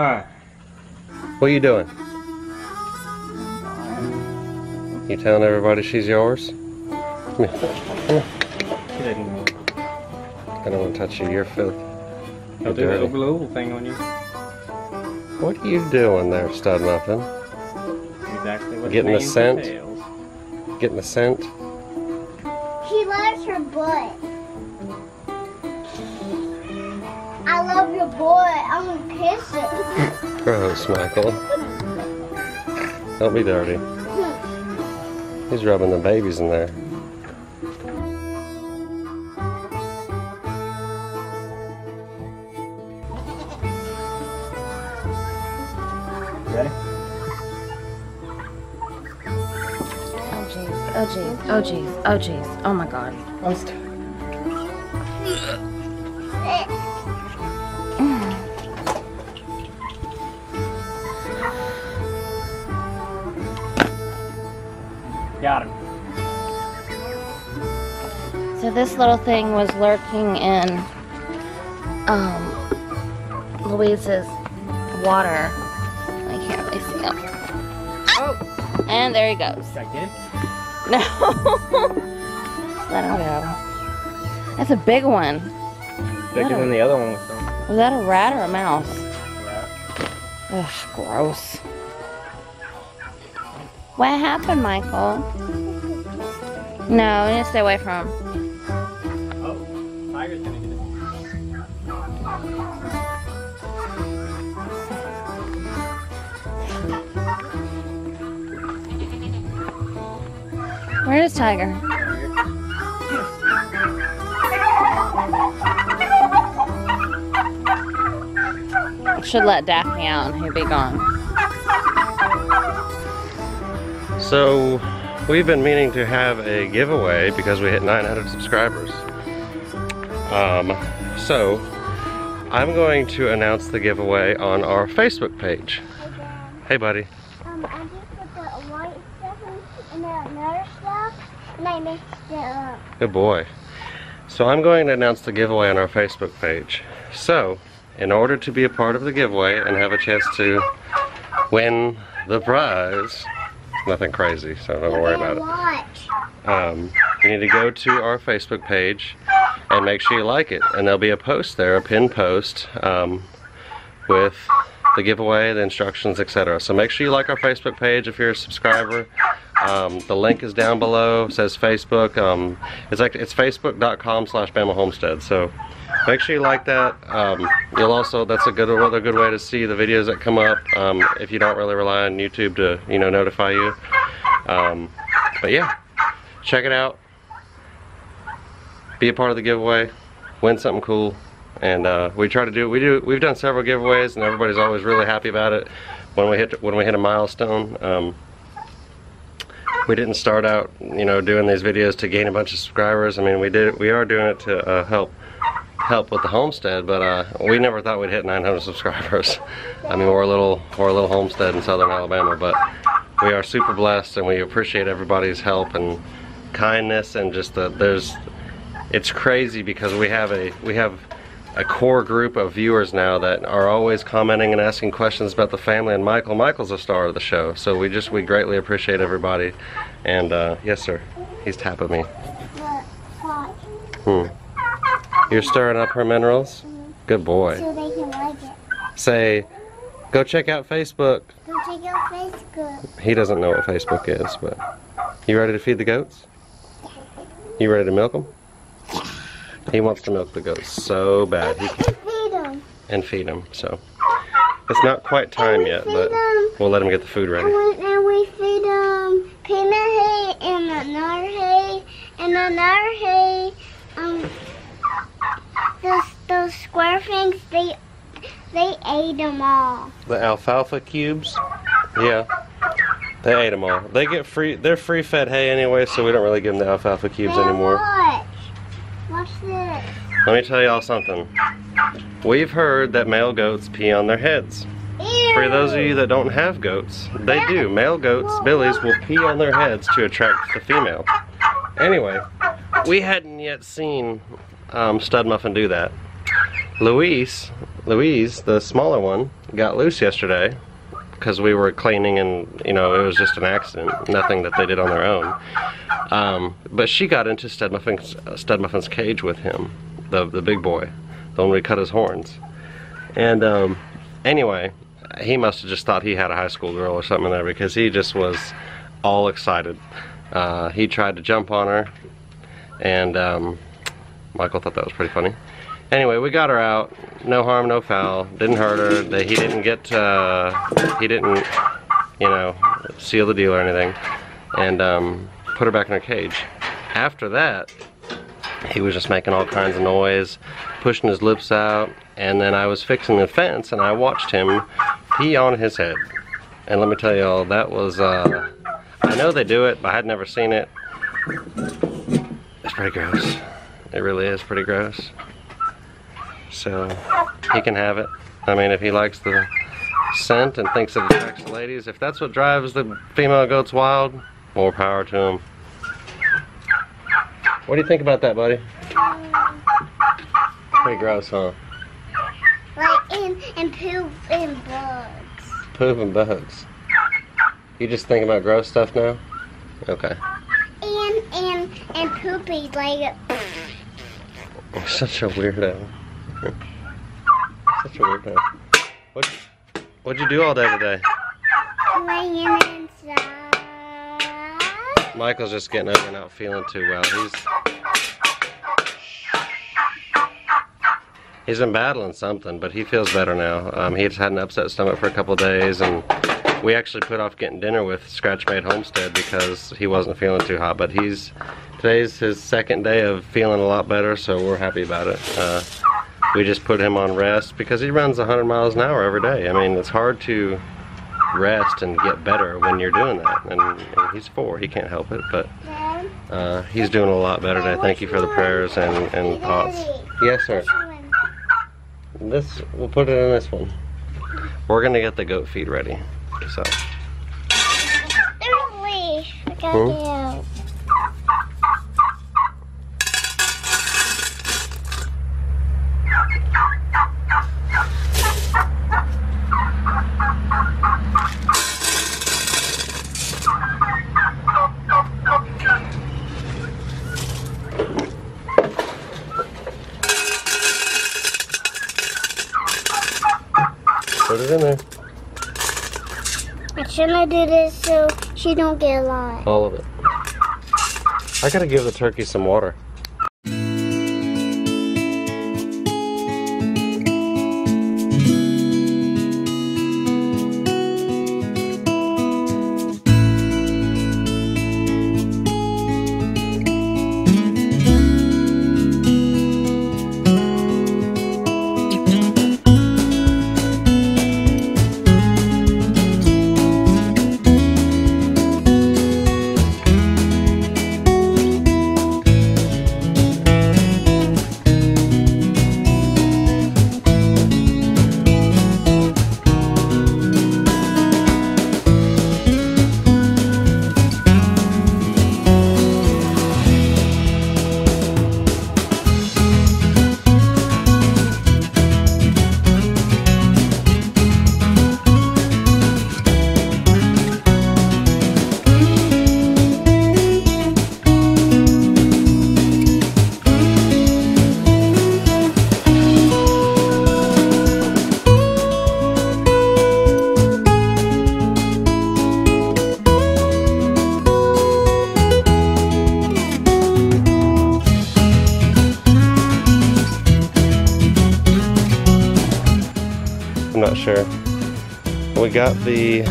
Hi. What are you doing? You telling everybody she's yours? Come here. Come here. She doesn't know. I don't want to touch you. You're filthy. I'll do the dirty. oval oval thing on you. What are you doing there, Stud Muffin? Exactly what Getting the scent? entails. Getting the scent? She loves her butt. Love your butt. I'm gonna kiss it. Gross, oh, Michael. Don't be dirty. He's rubbing the babies in there. Ready? Oh jeez, oh jeez, oh jeez, oh jeez, oh my god. Got him. So this little thing was lurking in um, Louise's water. I can't really see him. Oh! And there he goes. Did I get him? No. Let him go. That's a big one. Bigger than the other one was. Was that a rat or a mouse? Ugh, gross. What happened, Michael? No, to stay away from him. Where is Tiger? Should let Daphne out and he'd be gone. So, we've been meaning to have a giveaway because we hit 900 subscribers. Um, so, I'm going to announce the giveaway on our Facebook page. Hey, buddy. Um, I just put the white stuff in, and the another stuff, and I mixed it up. Good boy. So I'm going to announce the giveaway on our Facebook page. So, in order to be a part of the giveaway and have a chance to win the prize, nothing crazy, so don't worry about it. Um, you need to go to our Facebook page and make sure you like it. And there'll be a post there, a pinned post, um, with the giveaway, the instructions, etc. So make sure you like our Facebook page if you're a subscriber. Um, the link is down below. It says Facebook. Um, it's like it's facebook.com slash Bama Homestead. So make sure you like that. Um, you'll also that's a good another good way to see the videos that come up um, if you don't really rely on YouTube to you know notify you. Um, but yeah, check it out. Be a part of the giveaway. Win something cool. And uh, we try to do we do we've done several giveaways and everybody's always really happy about it when we hit when we hit a milestone. Um, we didn't start out, you know, doing these videos to gain a bunch of subscribers. I mean, we did we are doing it to uh, help help with the homestead, but uh, we never thought we'd hit 900 subscribers. I mean, we're a little we're a little homestead in southern Alabama, but we are super blessed and we appreciate everybody's help and kindness and just that there's it's crazy because we have a we have a core group of viewers now that are always commenting and asking questions about the family and Michael. Michael's a star of the show, so we just we greatly appreciate everybody. And uh, yes, sir, he's tapping me. Hmm. You're stirring up her minerals. Good boy. So they can like it. Say, go check out Facebook. Go check out Facebook. He doesn't know what Facebook is, but you ready to feed the goats? You ready to milk them? He wants to milk the goats so bad. He can, Feed them. and feed them. So it's not quite time yet, but we'll let him get the food ready. And we feed them peanut hay and another hay and another hay. Those those square things they they ate them all. The alfalfa cubes, yeah, they ate them all. They get free. They're free fed hay anyway, so we don't really give them the alfalfa cubes Now anymore. Watch. Watch this. Let me tell y'all something. We've heard that male goats pee on their heads. For those of you that don't have goats, they do. Male goats, billies, will pee on their heads to attract the female. Anyway, we hadn't yet seen um, Stud Muffin do that. Louise, Louise, the smaller one, got loose yesterday because we were cleaning and you know it was just an accident, nothing that they did on their own. Um, but she got into Stud Muffin's, Stud Muffin's cage with him, the the big boy, the one we cut his horns. And um, anyway, he must have just thought he had a high school girl or something there because he just was all excited. Uh, he tried to jump on her, and um, Michael thought that was pretty funny. Anyway, we got her out. No harm, no foul. Didn't hurt her. He didn't get. Uh, he didn't, you know, seal the deal or anything, and um, put her back in her cage. After that, he was just making all kinds of noise, pushing his lips out, and then I was fixing the fence, and I watched him pee on his head. And let me tell y'all, that was. Uh, I know they do it, but I had never seen it. It's pretty gross. It really is pretty gross. So he can have it. I mean, if he likes the scent and thinks it attracts ladies, if that's what drives the female goats wild, more power to him. What do you think about that, buddy? Pretty gross, huh? Like and and poop and bugs. Poop and bugs. You just thinking about gross stuff now? Okay. And and and poopy like Such a weirdo. Such a weirdo. What, what'd you do all day today? playing inside. Michael's just getting up and not feeling too well. He's he's been battling something, but he feels better now. Um, he's had an upset stomach for a couple days, and we actually put off getting dinner with Scratchmade Homestead because he wasn't feeling too hot. But he's today's his second day of feeling a lot better, so we're happy about it. Uh, we just put him on rest because he runs 100 miles an hour every day. I mean, it's hard to rest and get better when you're doing that. And, and he's four, he can't help it, but uh, he's doing a lot better today. Thank you for the prayers and, and thoughts. Yes, sir. This we'll put it in this one. We're gonna get the goat feed ready. So There's a leash. I gotta Hmm? Put it in there. I shouldn't do this so she don't get a lot. All of it. I gotta give the turkey some water. Sure. We got the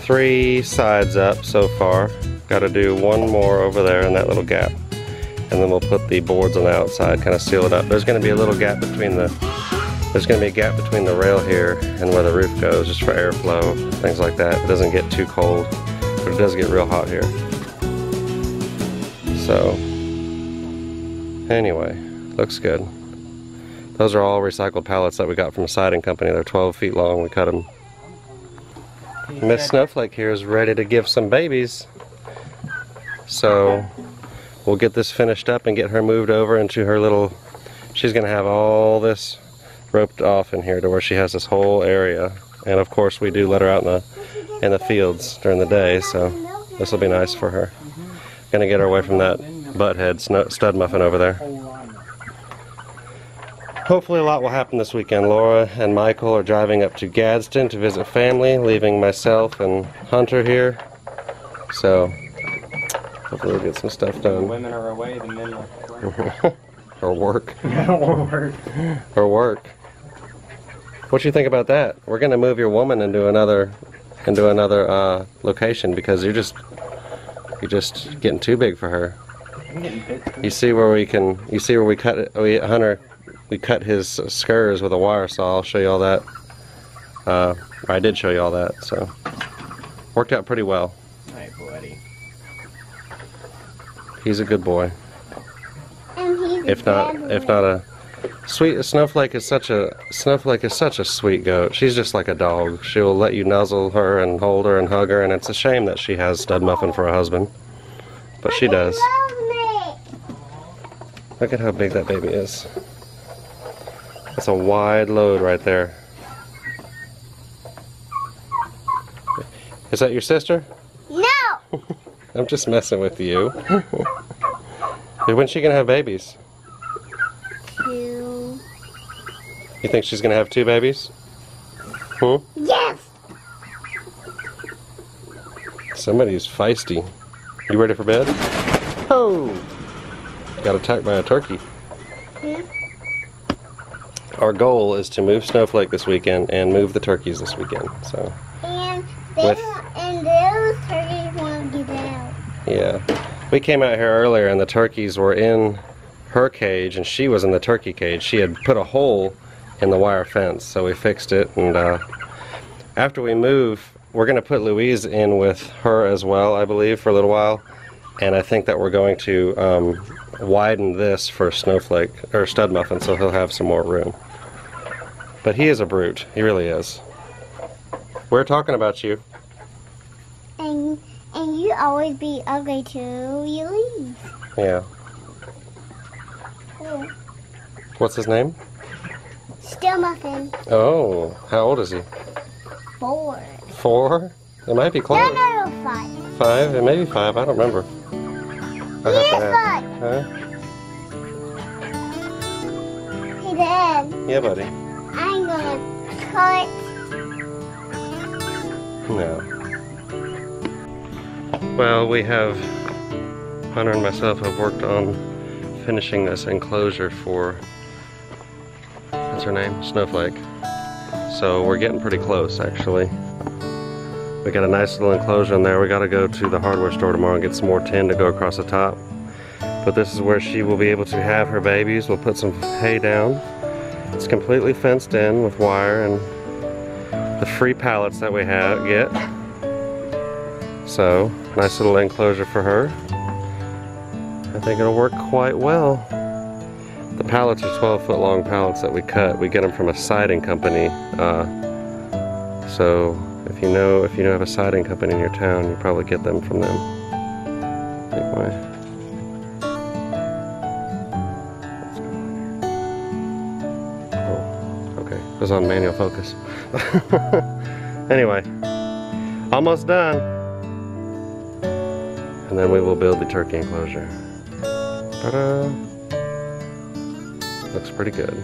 three sides up so far. Got to do one more over there in that little gap. And then we'll put the boards on the outside, kind of seal it up. There's going to be a little gap between the there's going to be a gap between the rail here and where the roof goes just for airflow, things like that. It doesn't get too cold, but it does get real hot here. So, anyway, looks good. Those are all recycled pallets that we got from a siding company. They're 12 feet long. We cut them. Miss Snowflake here is ready to give some babies. So we'll get this finished up and get her moved over into her little. She's gonna have all this roped off in here to where she has this whole area. And of course, we do let her out in the in the fields during the day, so this will be nice for her. Gonna get her away from that butthead stud muffin over there. Hopefully, a lot will happen this weekend. Laura and Michael are driving up to Gadsden to visit family, leaving myself and Hunter here. So, hopefully, we'll get some stuff The done. women are away, the men are or work. work. Or work. What you think about that? We're gonna move your woman into another into another uh, location because you're just you're just getting too big for her. I'm getting bit. You see where we can you see where we cut it we Hunter we cut his scurs with a wire saw. I'll show you all that. Uh, I did show you all that, so worked out pretty well. Hey, buddy. He's a good boy. And he's a If not bad if boy. not a sweet snowflake is such a snowflake is such a sweet goat. She's just like a dog. She'll let you nuzzle her and hold her and hug her, and it's a shame that she has stud muffin for a husband, but she does. Love me. Look at how big that baby is. That's a wide load right there. Is that your sister? No. I'm just messing with you. When's she gonna have babies? Two. You think she's gonna have two babies? Hmm? Yes. Somebody's feisty. You ready for bed? Oh! Got attacked by a turkey. Our goal is to move Snowflake this weekend and move the turkeys this weekend. So, And they With- and those turkeys want to get out. yeah. We came out here earlier and the turkeys were in her cage and she was in the turkey cage. She had put a hole in the wire fence, so we fixed it. And uh, after we move, we're going to put Louise in with her as well, I believe, for a little while. And I think that we're going to um, widen this for Snowflake or Stud Muffin, so he'll have some more room. But he is a brute. He really is. We're talking about you. And and you always be ugly till you leave. Yeah. Cool. What's his name? Still muffin. Oh, how old is he? Four. Four? It might be close. No, no, no, five. Five? It may be five. I don't remember. I He is five. Huh? Hey, Dad. Yeah, buddy. No. Well, we have Hunter and myself have worked on finishing this enclosure for what's her name? Snowflake. So we're getting pretty close actually. We got a nice little enclosure in there. We gotta go to the hardware store tomorrow and get some more tin to go across the top. But this is where she will be able to have her babies. We'll put some hay down. It's completely fenced in with wire and the free pallets that we have get. So, nice little enclosure for her. I think it'll work quite well. The pallets are 12 foot long pallets that we cut. We get them from a siding company. Uh, so, if you know if you know of a siding company in your town, you probably get them from them. Anyway. On manual focus. anyway, almost done. And then we will build the turkey enclosure. Ta-da! Looks pretty good.